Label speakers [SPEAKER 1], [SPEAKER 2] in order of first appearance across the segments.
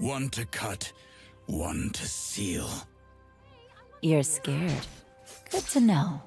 [SPEAKER 1] One to cut, one to seal.
[SPEAKER 2] You're scared. Good to know.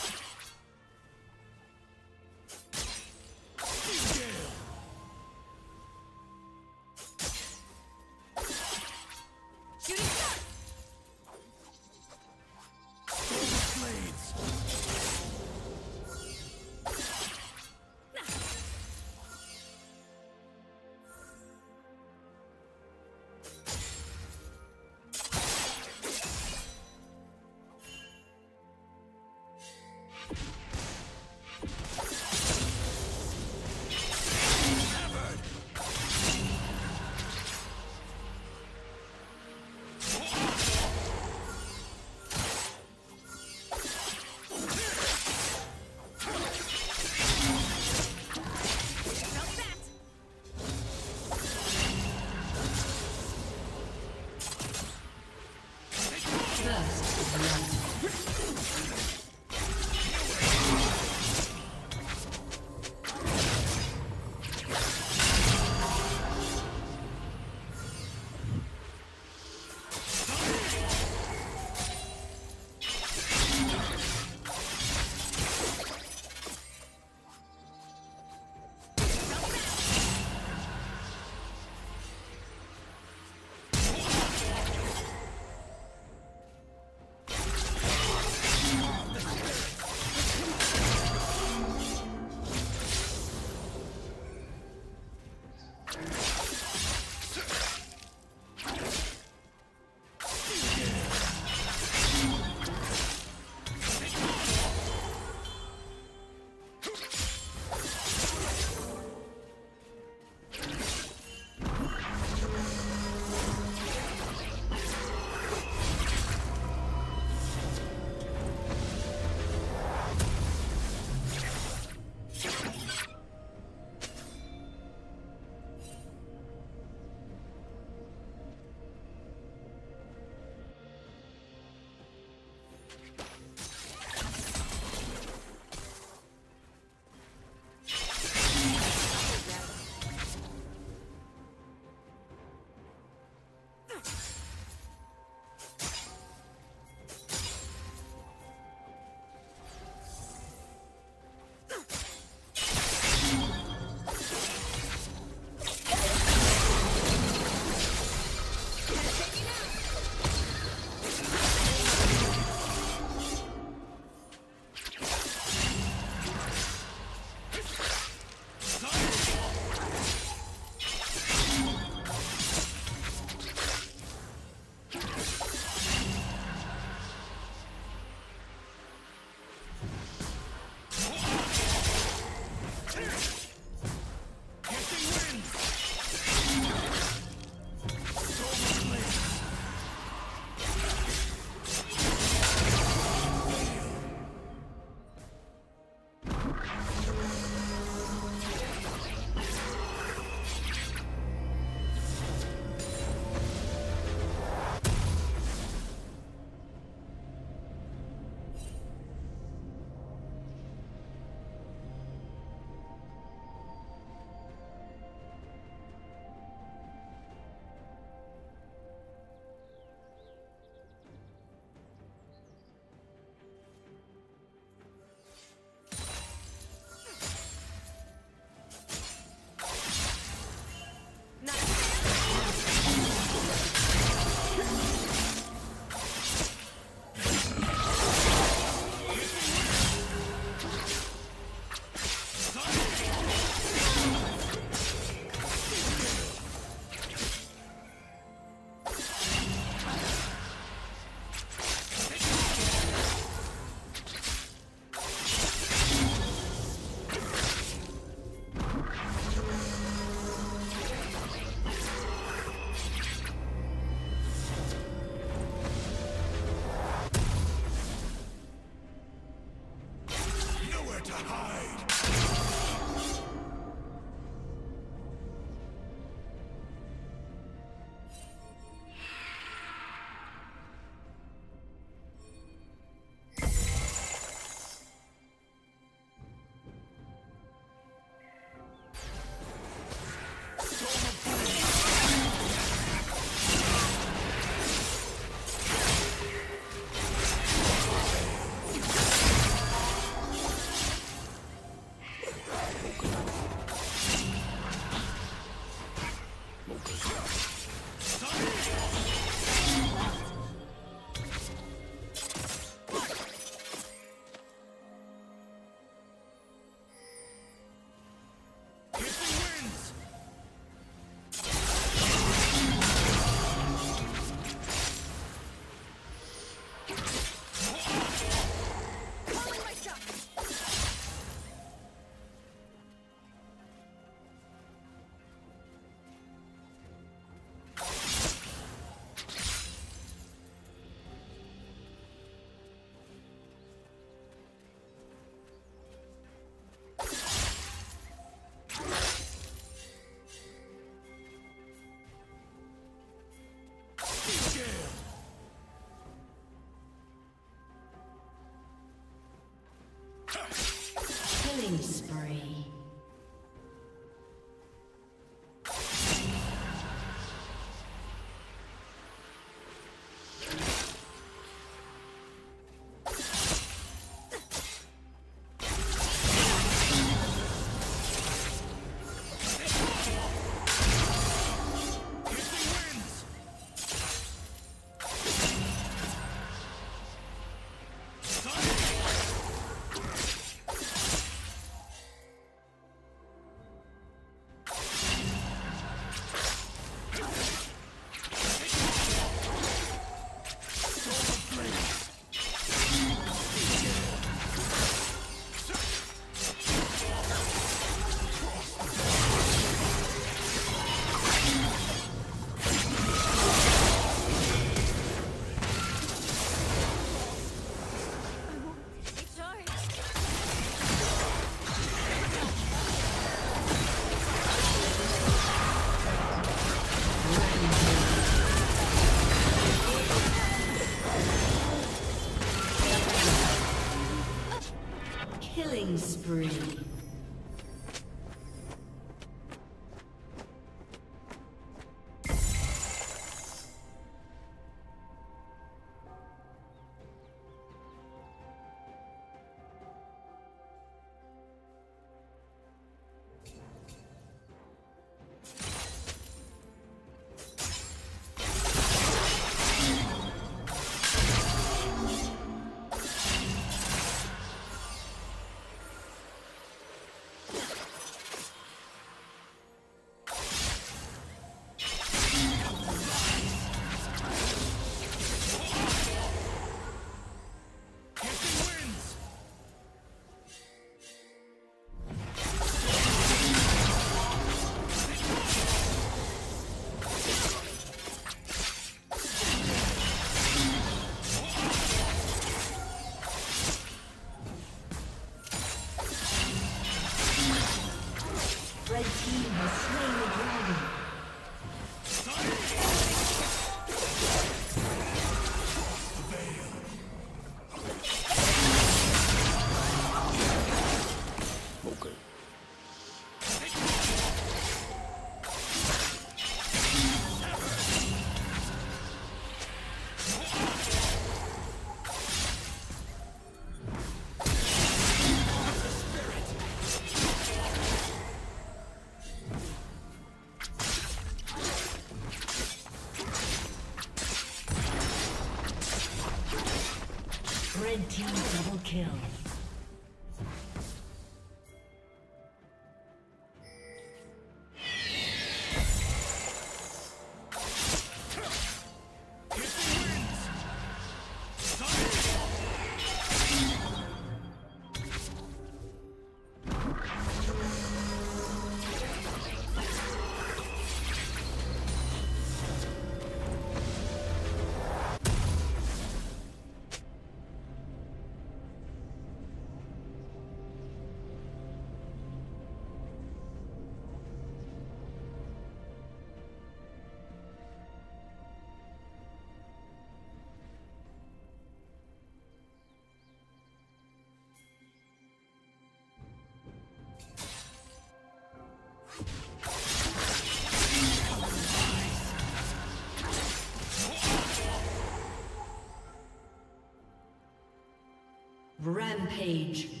[SPEAKER 3] Rampage.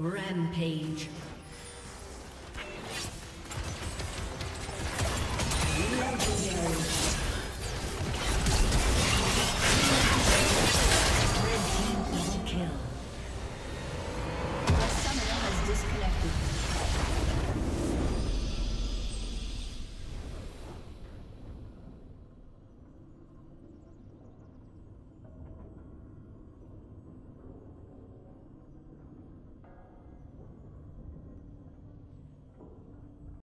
[SPEAKER 3] Rampage.